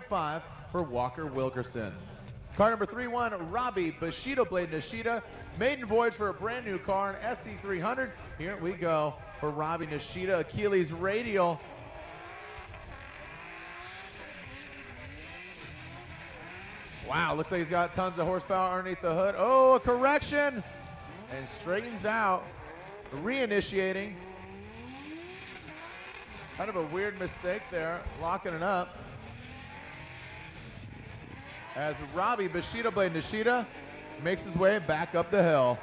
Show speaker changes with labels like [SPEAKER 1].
[SPEAKER 1] 0.5 for Walker Wilkerson. Car number 3-1, Robbie Bushido Blade Nishida. Maiden voyage for a brand new car, an SC300. Here we go for Robbie Nishida. Achilles radial. Wow, looks like he's got tons of horsepower underneath the hood. Oh, a correction! And straightens out, reinitiating. Kind of a weird mistake there, locking it up. As Robbie Bushido Blade Nishida makes his way back up the hill.